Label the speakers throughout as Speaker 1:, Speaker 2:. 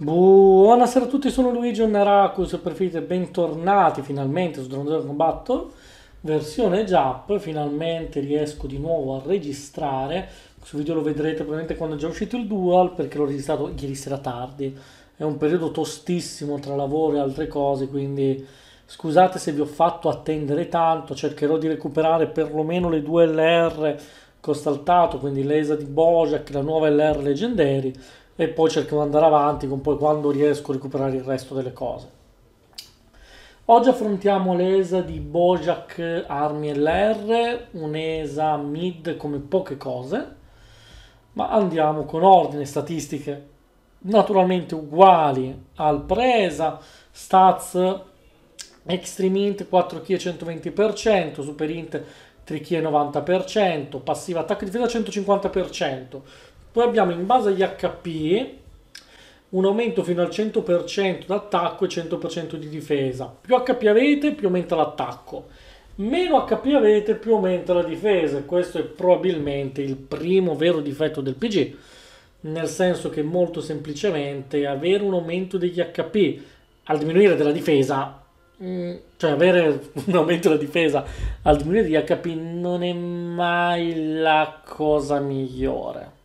Speaker 1: Buonasera a tutti, sono Luigi Onnaraku, se preferite bentornati finalmente su Dragon Dragon Battle, versione JAP, finalmente riesco di nuovo a registrare, questo video lo vedrete probabilmente quando è già uscito il Dual perché l'ho registrato ieri sera tardi, è un periodo tostissimo tra lavoro e altre cose, quindi scusate se vi ho fatto attendere tanto, cercherò di recuperare perlomeno le due LR che ho saltato, quindi l'ESA di Bojack, la nuova LR Leggendary, e poi cerchiamo di andare avanti con poi quando riesco a recuperare il resto delle cose. Oggi affrontiamo l'ESA di Bojack Army LR, un'ESA mid come poche cose, ma andiamo con ordine statistiche naturalmente uguali al presa, stats Extreme Int 4 key 120%, Super Int 3 key 90%, passiva attacco difesa 150%, poi abbiamo in base agli HP un aumento fino al 100% d'attacco e 100% di difesa. Più HP avete, più aumenta l'attacco. Meno HP avete, più aumenta la difesa. Questo è probabilmente il primo vero difetto del PG. Nel senso che molto semplicemente avere un aumento degli HP al diminuire della difesa, mm, cioè avere un aumento della difesa al diminuire degli HP non è mai la cosa migliore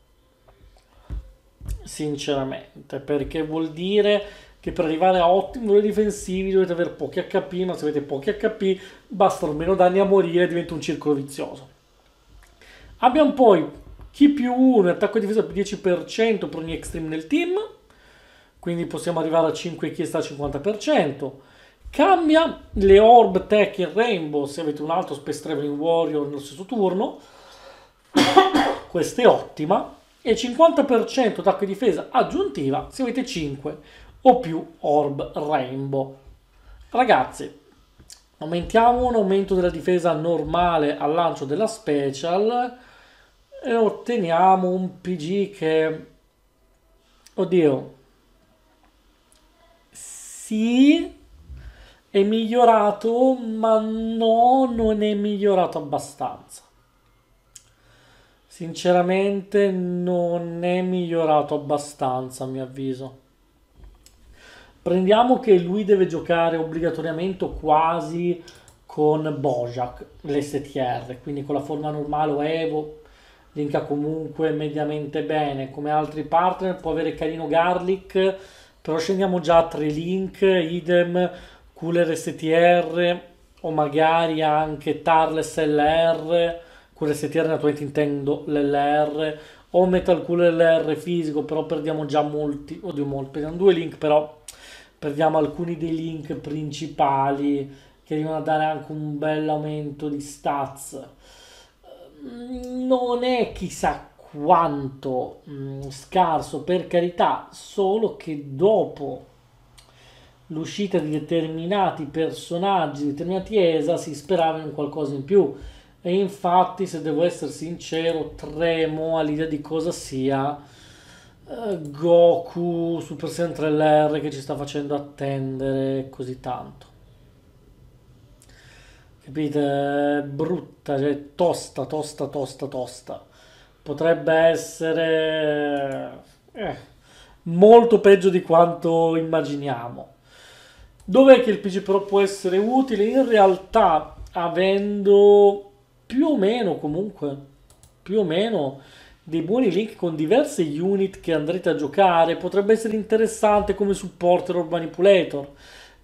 Speaker 1: sinceramente, perché vuol dire che per arrivare a ottimi valori difensivi dovete avere pochi HP, ma se avete pochi HP bastano meno danni a morire e diventa un circolo vizioso. Abbiamo poi chi più 1 attacco e difesa più 10% per ogni extreme nel team, quindi possiamo arrivare a 5 chi al 50%. Cambia le orb tech in rainbow se avete un altro space traveling warrior nello stesso turno. Questa è ottima e 50% attacco e difesa aggiuntiva se avete 5 o più orb rainbow. Ragazzi, aumentiamo un aumento della difesa normale al lancio della special e otteniamo un PG che... Oddio. Sì, è migliorato, ma no, non è migliorato abbastanza. Sinceramente non è migliorato abbastanza a mio avviso. Prendiamo che lui deve giocare obbligatoriamente quasi con Bojack, l'STR, quindi con la forma normale o Evo, linka comunque mediamente bene. Come altri partner può avere carino Garlic, però scendiamo già a 3 link, idem, Cooler STR o magari anche Tarles LR quelle STR naturalmente intendo l'LR o Metal Cool LR fisico però perdiamo già molti oddio molti perdiamo due link però perdiamo alcuni dei link principali che a dare anche un bel aumento di stats. Non è chissà quanto mh, mm, scarso per carità solo che dopo l'uscita di determinati personaggi determinati ESA si sperava in qualcosa in più e infatti, se devo essere sincero, tremo all'idea di cosa sia eh, Goku Super Saiyan 3LR che ci sta facendo attendere così tanto. Capite? Brutta, cioè tosta, tosta, tosta, tosta. Potrebbe essere eh, molto peggio di quanto immaginiamo. Dov'è che il PC Pro può essere utile? In realtà, avendo più o meno comunque, più o meno dei buoni link con diverse unit che andrete a giocare, potrebbe essere interessante come supporter o manipulator,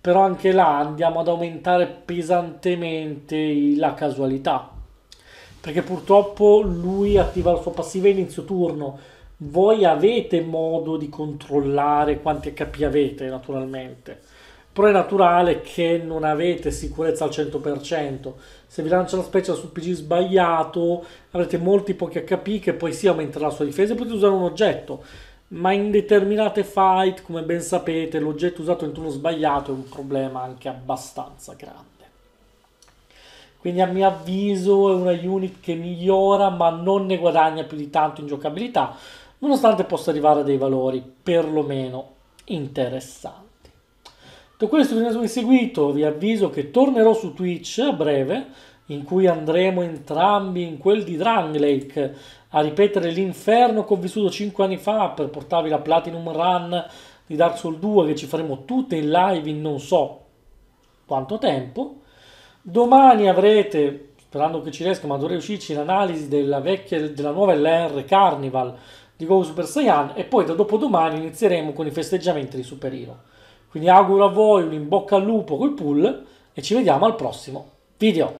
Speaker 1: però anche là andiamo ad aumentare pesantemente la casualità, perché purtroppo lui attiva la sua passiva inizio turno, voi avete modo di controllare quanti HP avete naturalmente però naturale che non avete sicurezza al 100%. Se vi lancia la special sul PG sbagliato, avrete molti pochi HP che poi si aumenterà la sua difesa e potete usare un oggetto. Ma in determinate fight, come ben sapete, l'oggetto usato in turno sbagliato è un problema anche abbastanza grande. Quindi a mio avviso è una unit che migliora ma non ne guadagna più di tanto in giocabilità, nonostante possa arrivare a dei valori perlomeno interessanti. Detto questo, vi ho seguito, vi avviso che tornerò su Twitch a breve, in cui andremo entrambi in quel di Lake a ripetere l'inferno che ho vissuto 5 anni fa per portarvi la Platinum Run di Dark Souls 2 che ci faremo tutte in live in non so quanto tempo. Domani avrete, sperando che ci riesca, ma dovrei uscirci l'analisi della vecchia, della nuova LR Carnival di Go Super Saiyan e poi da dopodomani inizieremo con i festeggiamenti di Super Hero. Quindi auguro a voi un in bocca al lupo col pull e ci vediamo al prossimo video.